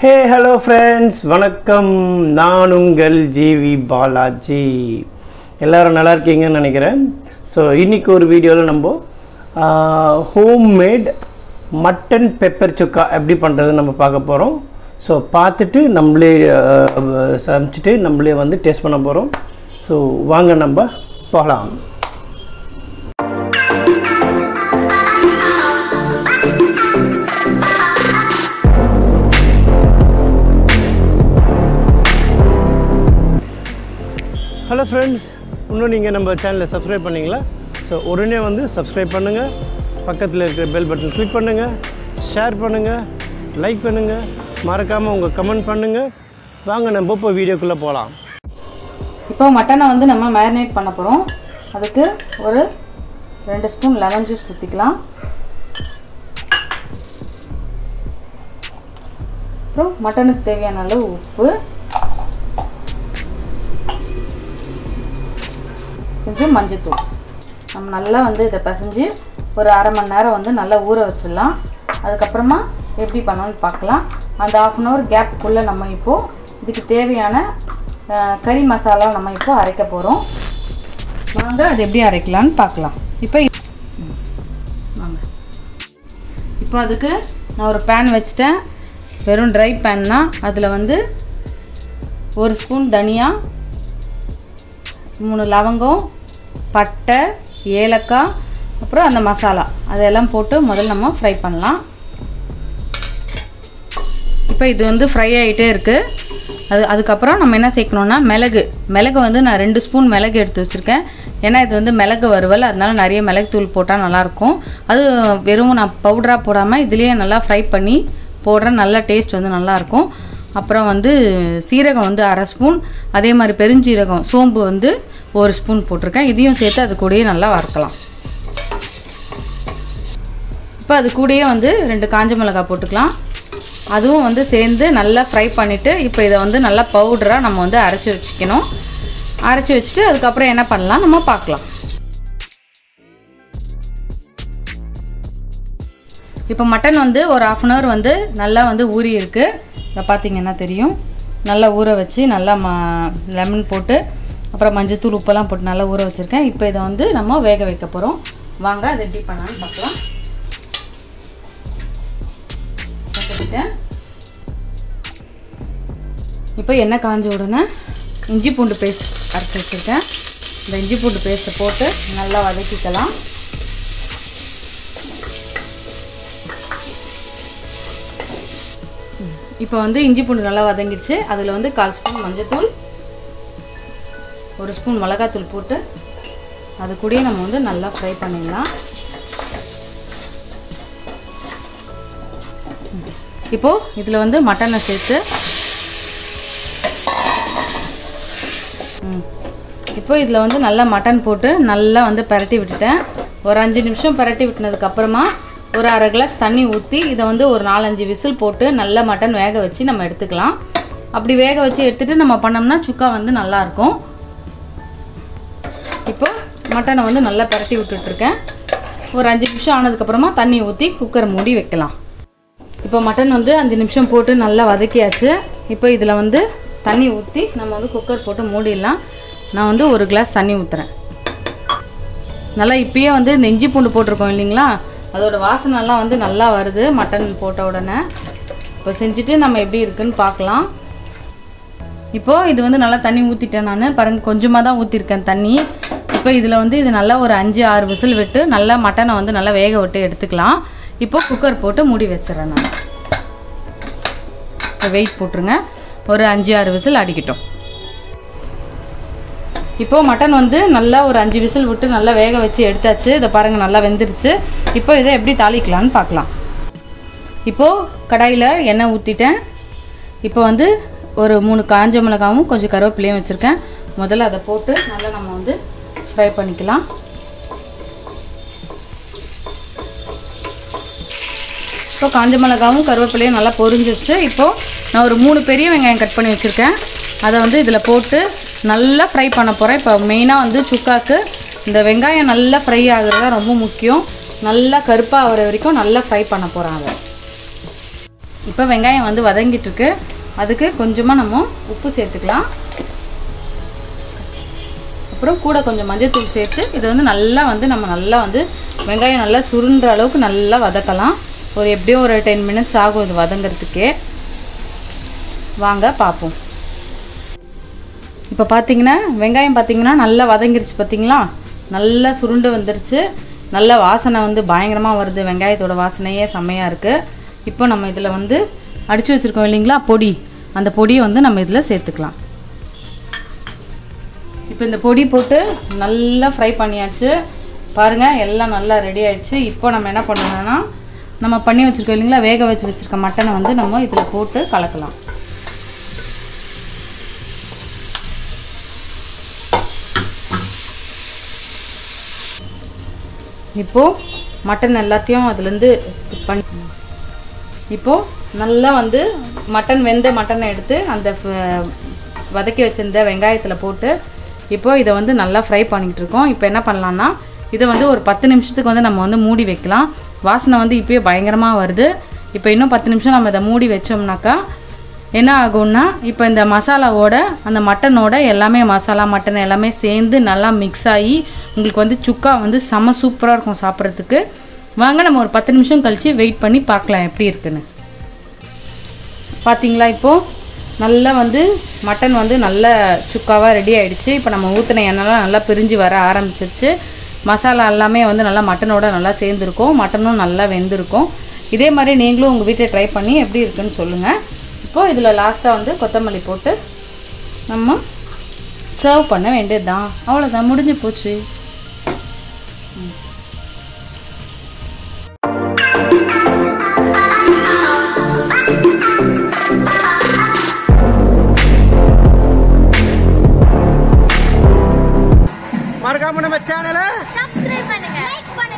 Hey hello friends வணக்கம். நான் உங்கள் ஜிவி பாலாஜி. எல்லோரும் நல்லா இருக்கீங்கன்னு நினைக்கிறேன். ஸோ இன்றைக்கி ஒரு வீடியோவில் நம்ம homemade mutton pepper chukka எப்படி பண்ணுறது நம்ம பார்க்க போகிறோம் ஸோ பார்த்துட்டு நம்மளே சமைச்சிட்டு நம்மளே வந்து டேஸ்ட் பண்ண போகிறோம் ஸோ வாங்க நம்ம போகலாம் ஹலோ ஃப்ரெண்ட்ஸ் இன்னும் நீங்கள் நம்ம சேனலை சப்ஸ்கிரைப் பண்ணீங்களா? ஸோ உடனே வந்து சப்ஸ்கிரைப் பண்ணுங்கள் பக்கத்தில் இருக்கிற பெல் பட்டன் கிளிக் பண்ணுங்கள் ஷேர் பண்ணுங்கள் லைக் பண்ணுங்கள் மறக்காமல் உங்கள் கமெண்ட் பண்ணுங்கள் வாங்க நம்ம இப்போ வீடியோக்குள்ளே போகலாம் இப்போ மட்டனை வந்து நம்ம மேரினேட் பண்ண போகிறோம் அதுக்கு ஒரு ரெண்டு ஸ்பூன் லெமன் ஜூஸ் ஊற்றிக்கலாம் அப்புறம் மட்டனுக்கு தேவையான அளவு உப்பு. கொஞ்சம் மஞ்சத்தூள் நம்ம நல்லா வந்து இதை பிசைஞ்சு ஒரு அரை மணி நேரம் வந்து நல்லா ஊற வச்சிடலாம். அதுக்கப்புறமா எப்படி பண்ணணும்னு பார்க்கலாம். அந்த ஆஃப் அன் ஹவர் கேப்புக்குள்ளே நம்ம இப்போது இதுக்கு தேவையான கறி மசாலா நம்ம இப்போ அரைக்க போகிறோம் வாங்க அது எப்படி அரைக்கலாம்னு பார்க்கலாம். இப்போ வாங்க. இப்போ அதுக்கு நான் ஒரு பேன் வச்சுட்டேன். வெறும் ட்ரை பேன்னா அதில் வந்து ஒரு ஸ்பூன் தனியா மூணு லவங்கம் பட்டை ஏலக்காய் அப்புறம் அந்த மசாலா. அதெல்லாம் போட்டு முதல்ல நம்ம ஃப்ரை பண்ணலாம். இப்போ இது வந்து ஃப்ரை ஆகிட்டே இருக்குது அது அதுக்கப்புறம் நம்ம என்ன சேர்க்கணுன்னா மிளகு. மிளகு வந்து நான் ரெண்டு ஸ்பூன் மிளகு எடுத்து வச்சுருக்கேன். ஏன்னா இது வந்து மிளகு வறுவல் அதனால் நிறைய மிளகு தூள் போட்டால் நல்லாயிருக்கும். அது வெறும் நான் பவுடராக போடாமல் இதுலேயே நல்லா ஃப்ரை பண்ணி போடுற நல்ல டேஸ்ட் வந்து நல்லாயிருக்கும். அப்புறம் வந்து சீரகம் வந்து அரை ஸ்பூன் அதே மாதிரி பெருஞ்சீரகம் சோம்பு வந்து ஒரு ஸ்பூன் போட்டிருக்கேன். இதையும் சேர்த்து அது கூடயே நல்லா வறுக்கலாம். இப்போ அது கூடயே வந்து ரெண்டு காஞ்ச மிளகாய் போட்டுக்கலாம். அதுவும் வந்து சேர்ந்து நல்லா ஃப்ரை பண்ணிவிட்டு இப்போ இதை வந்து நல்லா பவுடராக நம்ம வந்து அரைச்சி வச்சுக்கணும். அரைச்சி வச்சுட்டு அதுக்கப்புறம் என்ன பண்ணலாம்? நம்ம பார்க்கலாம். இப்போ மட்டன் வந்து ஒரு ஆஃப் அன் ஹவர் வந்து நல்லா வந்து ஊறி இருக்குது இதை பார்த்தீங்கன்னா தெரியும்? நல்லா ஊற வச்சு நல்லா ம லெமன் போட்டு அப்புறம் மஞ்சத்தூள் உப்பெல்லாம் போட்டு நல்லா ஊற வச்சுருக்கேன். இப்போ இதை வந்து நம்ம வேக வைக்க போகிறோம் வாங்க அதை எப்படி பண்ணலான்னு பார்க்கலாம். வச்சுக்கிட்டேன் இப்போ எண்ணெய் காஞ்ச உடனே இஞ்சி பூண்டு பேஸ்ட் அரைச்சி வச்சுருக்கேன். இந்த இஞ்சி பூண்டு பேஸ்ட்டை போட்டு நல்லா வதக்கிக்கலாம். இப்போ வந்து இஞ்சி பூண்டு நல்லா வதங்கிடுச்சு. அதில் வந்து கால் ஸ்பூன் மஞ்சத்தூள் ஒரு ஸ்பூன் மிளகாத்தூள் போட்டு அது கூடயே நம்ம வந்து நல்லா ஃப்ரை பண்ணிடலாம். இப்போது இதில் வந்து மட்டனை சேர்த்து இப்போ இதில் வந்து நல்லா மட்டன் போட்டு நல்லா வந்து பரட்டி விட்டுட்டேன். ஒரு அஞ்சு நிமிஷம் பரட்டி விட்டினதுக்கப்புறமா ஒரு அரை கிளாஸ் தண்ணி ஊற்றி இதை வந்து ஒரு நாலஞ்சு விசில் போட்டு நல்ல மட்டன் வேக வச்சு நம்ம எடுத்துக்கலாம். அப்படி வேக வச்சு எடுத்துகிட்டு நம்ம பண்ணோம்னா சுக்கா வந்து நல்லாயிருக்கும். இப்போ மட்டனை வந்து நல்லா பரட்டி விட்டுட்ருக்கேன். ஒரு அஞ்சு நிமிஷம் ஆனதுக்கப்புறமா தண்ணி ஊற்றி குக்கரை மூடி வைக்கலாம். இப்போ மட்டன் வந்து அஞ்சு நிமிஷம் போட்டு நல்லா வதக்கியாச்சு. இப்போ இதில் வந்து தண்ணி ஊற்றி நம்ம வந்து குக்கர் போட்டு மூடிடலாம். நான் வந்து ஒரு கிளாஸ் தண்ணி ஊற்றுறேன் நல்லா இப்பயே வந்து இந்த இஞ்சி பூண்டு போட்டிருக்கோம் இல்லைங்களா? அதோடய வாசனைலாம் வந்து நல்லா வருது மட்டன் போட்ட உடனே. இப்போ செஞ்சுட்டு நம்ம எப்படி இருக்குன்னு பார்க்கலாம். இப்போது இது வந்து நல்லா தண்ணி ஊற்றிட்டேன் நான். பாருங்கள் கொஞ்சமாக தான் ஊற்றிருக்கேன் தண்ணி. இப்போ இதில் வந்து இது நல்லா ஒரு அஞ்சு ஆறு விசில் விட்டு நல்லா மட்டனை வந்து நல்லா வேக விட்டு எடுத்துக்கலாம். இப்போ குக்கர் போட்டு மூடி வச்சிடறேன் நான். இப்போ வெயிட் போட்டுருங்க. ஒரு அஞ்சு ஆறு விசில் அடிக்கட்டும். இப்போது மட்டன் வந்து நல்லா ஒரு அஞ்சு விசில் விட்டு நல்லா வேக வச்சு எடுத்தாச்சு. இதை பாருங்கள் நல்லா வெந்துருச்சு. இப்போ இதை எப்படி தாளிக்கலான்னு பார்க்கலாம். இப்போது கடாயில் எண்ணெய் ஊற்றிட்டேன் இப்போ வந்து ஒரு மூணு காஞ்ச மிளகாவும் கொஞ்சம் கருவேப்பிலையும் வச்சுருக்கேன். முதல்ல அதை போட்டு நல்லா நம்ம வந்து ஃப்ரை பண்ணிக்கலாம். இப்போ காஞ்ச மிளகாவும் கருவேப்பிலையும் நல்லா பொரிஞ்சிச்சு இப்போது நான் ஒரு மூணு பெரிய வெங்காயம் கட் பண்ணி வச்சுருக்கேன். அதை வந்து இதில் போட்டு நல்லா ஃப்ரை பண்ண போகிறேன் இப்போ மெயினாக வந்து சுக்காக்கு இந்த வெங்காயம் நல்லா ஃப்ரை ஆகுறது தான் ரொம்ப முக்கியம். நல்லா கருப்பாக ஆகிற வரைக்கும் நல்லா ஃப்ரை பண்ண போகிறாங்க அதை. இப்போ வெங்காயம் வந்து வதங்கிட்டுருக்கு அதுக்கு கொஞ்சமாக நம்ம உப்பு சேர்த்துக்கலாம். அப்புறம் கூட கொஞ்சம் மஞ்சள்தூள் சேர்த்து இதை வந்து நல்லா வந்து நம்ம நல்லா வந்து வெங்காயம் நல்லா சுருன்ற அளவுக்கு நல்லா வதக்கலாம். ஒரு எப்படியும் ஒரு டென் மினிட்ஸ் ஆகும் இது வதங்கிறதுக்கே. வாங்க பார்ப்போம் இப்போ பார்த்தீங்கன்னா வெங்காயம் பார்த்தீங்கன்னா நல்லா வதங்கிருச்சு பார்த்தீங்களா நல்லா சுருண்டு வந்துருச்சு. நல்ல வாசனை வந்து பயங்கரமாக வருது. வெங்காயத்தோட வாசனையே செம்மையாக இருக்குது இப்போ நம்ம இதில் வந்து அடித்து வச்சுருக்கோம் இல்லைங்களா? பொடி. அந்த பொடியை வந்து நம்ம இதில் சேர்த்துக்கலாம். இப்போ இந்த பொடி போட்டு நல்லா ஃப்ரை பண்ணியாச்சு. பாருங்கள் எல்லாம் நல்லா ரெடி ஆயிடுச்சு. இப்போ நம்ம என்ன பண்ணணும்னா நம்ம பண்ணி வச்சுருக்கோம் இல்லைங்களா? வேக வச்சு வச்சுருக்க மட்டனை வந்து நம்ம இதில் போட்டு கலக்கலாம். இப்போது மட்டன் எல்லாத்தையும் அதுலேருந்து பண்ணி இப்போது நல்லா வந்து மட்டன் வெந்த மட்டனை எடுத்து அந்த வதக்கி வச்சுருந்த வெங்காயத்தில் போட்டு இப்போது இதை வந்து நல்லா ஃப்ரை பண்ணிக்கிட்டு இருக்கோம். இப்போ என்ன பண்ணலான்னா இதை வந்து ஒரு பத்து நிமிஷத்துக்கு வந்து நம்ம வந்து மூடி வைக்கலாம். வாசனை வந்து இப்போயே பயங்கரமாக வருது. இப்போ இன்னும் பத்து நிமிஷம் நம்ம இதை மூடி வச்சோம்னாக்கா என்ன ஆகும்னா இப்போ இந்த மசாலாவோட அந்த மட்டனோட எல்லாமே மசாலா மட்டன் எல்லாமே சேர்ந்து நல்லா மிக்ஸ் ஆகி உங்களுக்கு வந்து சுக்கா வந்து செம சூப்பராக இருக்கும் சாப்பிட்றதுக்கு. வாங்க நம்ம ஒரு பத்து நிமிஷம் கழித்து வெயிட் பண்ணி பார்க்கலாம் எப்படி இருக்குன்னு. பார்த்தீங்களா இப்போது நல்லா வந்து மட்டன் வந்து நல்ல சுக்காவாக ரெடி ஆகிடுச்சு இப்போ நம்ம ஊற்றின எண்ணெய்லாம் நல்லா பிரிஞ்சு வர ஆரம்பிச்சிருச்சு. மசாலா எல்லாமே வந்து நல்லா மட்டனோட நல்லா சேர்ந்துருக்கும். மட்டனும் நல்லா வெந்திருக்கும். இதே மாதிரி நீங்களும் உங்கள் வீட்டில் ட்ரை பண்ணி எப்படி இருக்குன்னு சொல்லுங்கள் இப்போது இதில் லாஸ்ட்டாக வந்து கொத்தமல்லி போட்டு நம்ம சர்வ் பண்ண வேண்டியது தான் அவ்வளோதான் முடிஞ்சு போச்சு. மறக்காம நம்ம சேனலை சப்ஸ்கிரைப் பண்ணுங்க. லைக் பண்ணுங்க.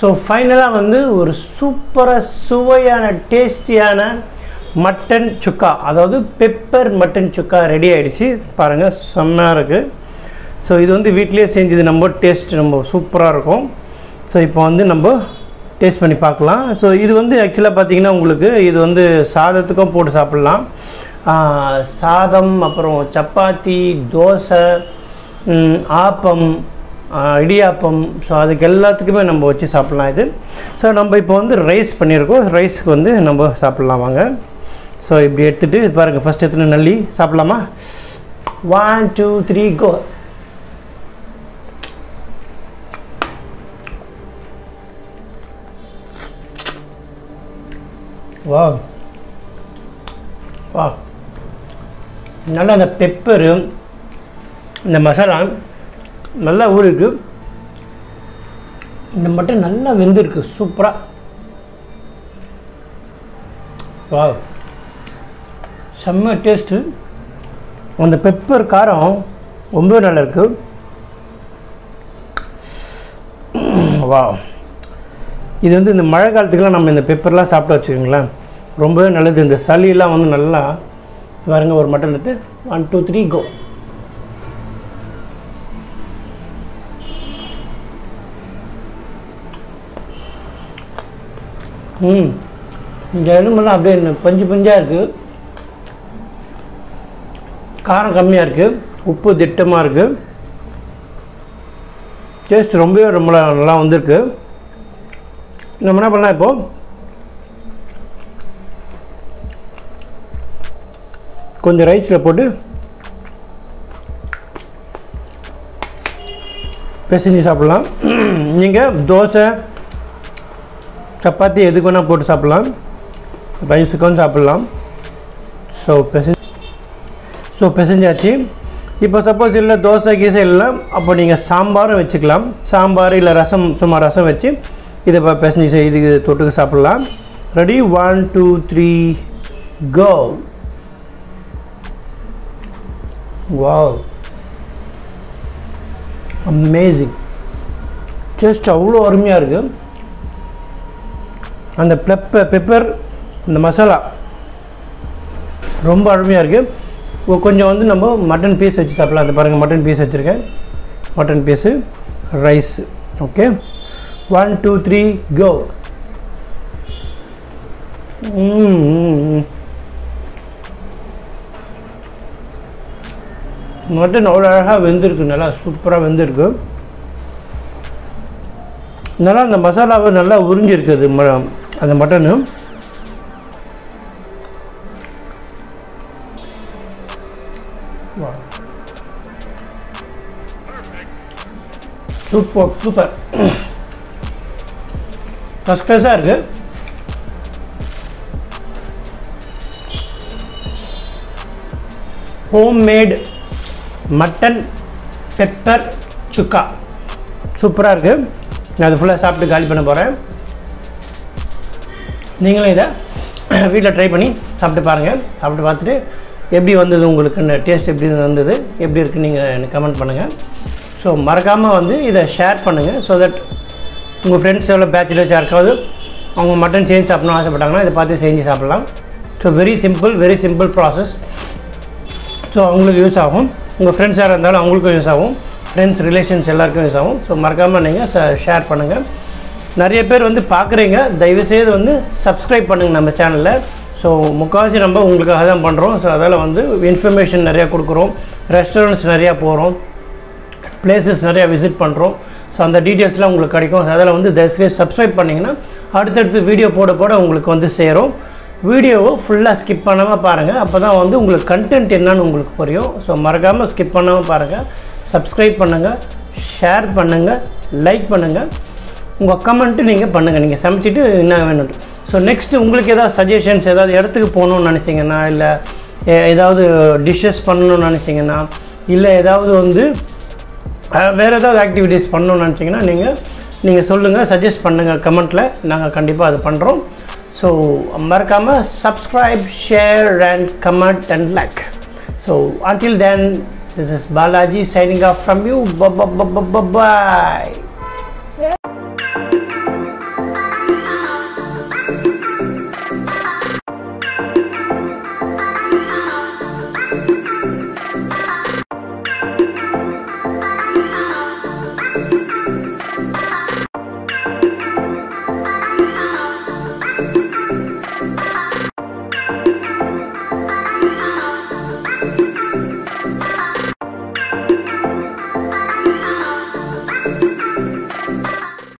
ஸோ ஃபைனலாக வந்து ஒரு சூப்பராக சுவையான டேஸ்டியான மட்டன் சுக்கா அதாவது பெப்பர் மட்டன் சுக்கா ரெடி ஆகிடுச்சு பாருங்கள் செம்மையாக இருக்குது ஸோ இது வந்து வீட்டிலேயே செஞ்சது நம்ம டேஸ்ட் நம்ம சூப்பராக இருக்கும். ஸோ இப்போ வந்து நம்ம டேஸ்ட் பண்ணி பார்க்கலாம். ஸோ இது வந்து ஆக்சுவலாக பார்த்திங்கன்னா உங்களுக்கு இது வந்து சாதத்துக்கும் போட்டு சாப்பிட்லாம். சாதம் அப்புறம் சப்பாத்தி தோசை ஆப்பம் இடியாப்பம் ஸோ அதுக்கு எல்லாத்துக்குமே நம்ம வச்சு சாப்பிட்லாம் இது. ஸோ நம்ம இப்போ வந்து ரைஸ் பண்ணியிருக்கோம். ரைஸ்க்கு வந்து நம்ம சாப்பிட்லாம் வாங்க. ஸோ இப்படி எடுத்துகிட்டு இது பாருங்கள் ஃபஸ்ட் எடுத்துன்னு நல்லி சாப்பிட்லாமா? ஒன் டூ த்ரீ கோ வா வா நல்லா அந்த பெப்பரு இந்த மசாலா நல்லா ஊறிருக்கு இந்த மட்டன் நல்லா வெந்திருக்கு சூப்பராக வா செம்ம டேஸ்ட்டு அந்த பெப்பர் காரம் ரொம்ப நல்லா இருக்கு. வா இது வந்து இந்த மழை காலத்துக்கெலாம் நம்ம இந்த பெப்பர்லாம் சாப்பிட்டு வச்சுக்கோங்களேன் ரொம்பவே நல்லது. இந்த சளியெல்லாம் வந்து நல்லா பாருங்க ஒரு மட்டன் எடுத்து ஒன் டூ த்ரீ கோ ம். இந்த எலும்பெல்லாம் அப்படியே பஞ்சு பஞ்சாக இருக்குது காரம் கம்மியாக இருக்குது உப்பு திட்டமாக இருக்குது டேஸ்ட் ரொம்பவே ரொம்ப நல்லா வந்திருக்கு. நம்ம என்ன பண்ணலாம் இப்போது கொஞ்சம் ரைஸில் போட்டு பிசைஞ்சு சாப்பிட்லாம். நீங்கள் தோசை சப்பாத்தி எதுக்கு வேணால் போட்டு சாப்பிட்லாம். ரைஸுக்கும் சாப்பிட்லாம். ஸோ பிசை ஸோ பெசஞ்சாச்சு. இப்போ சப்போஸ் இல்லை தோசை கீசை இல்லை. அப்போ நீங்கள் சாம்பாரும் வச்சுக்கலாம். சாம்பார் இல்லை ரசம் சும்மா ரசம் வச்சு இதை இப்போ பெசஞ்சு இதுக்கு தொட்டுக்கு சாப்பிட்லாம். Ready one two three go wow amazing just அவ்வளோ அருமையாக இருக்குது அந்த பெப்ப பெப்பர் அந்த மசாலா ரொம்ப அருமையாக இருக்குது கொஞ்சம் வந்து நம்ம மட்டன் பீஸ் வச்சு சாப்பிடலாம். அது பாருங்கள் மட்டன் பீஸ் வச்சுருக்கேன். Mutton piece rice okay one two three go mutton அவ்வளோ அழகாக வெந்திருக்கு. நல்லா சூப்பராக வெந்திருக்கு. நல்லா அந்த மசாலாவை நல்லா உறிஞ்சிருக்குது. ம அந்த மட்டனு சூப்பர் சூப்பர். ஃபஸ்ட் கிளாஸாக இருக்குது ஹோம்மேடு மட்டன் பெப்பர் சுக்கா சூப்பராக இருக்குது நான் அது ஃபுல்லாக சாப்பிட்டு காலி பண்ண போகிறேன் நீங்களும் இதை வீட்டில் ட்ரை பண்ணி சாப்பிட்டு பாருங்கள் சாப்பிட்டு பார்த்துட்டு எப்படி வந்தது உங்களுக்கு டேஸ்ட் எப்படி வந்தது எப்படி இருக்குன்னு நீங்கள் எனக்கு கமெண்ட் பண்ணுங்கள் ஸோ மறக்காமல் வந்து இதை ஷேர் பண்ணுங்கள் ஸோ தட் உங்கள் ஃப்ரெண்ட்ஸ் எவ்வளோ பேச்சுலர்ஸ் யாருக்காவது அவங்க மட்டன் செஞ்சு சாப்பிட்ணும் ஆசைப்பட்டாங்கன்னா இதை பார்த்து செஞ்சு சாப்பிட்லாம். So very simple very simple process so அவங்களுக்கு யூஸ் ஆகும். உங்கள் ஃப்ரெண்ட்ஸ் யாராக இருந்தாலும் அவங்களுக்கும் யூஸ் ஆகும். ஃப்ரெண்ட்ஸ் ரிலேஷன்ஸ் எல்லாருக்கும் யூஸ் ஆகும். ஸோ மறக்காமல் நீங்கள் ஷேர் பண்ணுங்கள் நிறைய பேர் வந்து பார்க்குறீங்க. தயவுசெய்து வந்து சப்ஸ்கிரைப் பண்ணுங்கள் நம்ம சேனலில் ஸோ முக்கால்வாசி நம்ம உங்களுக்காக தான் பண்ணுறோம் ஸோ அதில் வந்து இன்ஃபர்மேஷன் நிறையா கொடுக்குறோம். ரெஸ்டாரண்ட்ஸ் நிறையா போகிறோம் பிளேசஸ் நிறையா விசிட் பண்ணுறோம் ஸோ அந்த டீட்டெயில்ஸ்லாம் உங்களுக்கு கிடைக்கும். ஸோ அதில் வந்து தயவுசெய்து சப்ஸ்கிரைப் பண்ணிங்கன்னா அடுத்தடுத்து வீடியோ போட போட உங்களுக்கு வந்து சேரும். வீடியோவை ஃபுல்லாக ஸ்கிப் பண்ணாமல் பாருங்கள் அப்போ தான் வந்து உங்களுக்கு கண்டென்ட் என்னன்னு உங்களுக்கு புரியும். ஸோ மறக்காமல் ஸ்கிப் பண்ணாமல் பாருங்கள் சப்ஸ்கிரைப் பண்ணுங்கள் ஷேர் பண்ணுங்கள் லைக் பண்ணுங்கள் உங்கள் கமெண்ட்டு நீங்கள் பண்ணுங்கள் நீங்கள் சமைச்சிட்டு என்ன வேணும் ஸோ நெக்ஸ்ட்டு உங்களுக்கு ஏதாவது சஜஷன்ஸ் ஏதாவது இடத்துக்கு போகணுன்னு நினச்சிங்கன்னா இல்லை ஏ- ஏதாவது டிஷ்ஷஸ் பண்ணணும்னு நினச்சிங்கன்னா இல்லை ஏதாவது வந்து வேறு ஏதாவது ஆக்டிவிட்டீஸ் பண்ணணும்னு நினச்சிங்கன்னா நீங்கள் நீங்கள் சொல்லுங்கள் சஜஸ்ட் பண்ணுங்கள் கமெண்ட்டில் நாங்கள் கண்டிப்பாக அது பண்ணுறோம் ஸோ மறக்காமல் subscribe share and comment and like so until then this is Balaji signing off from you bye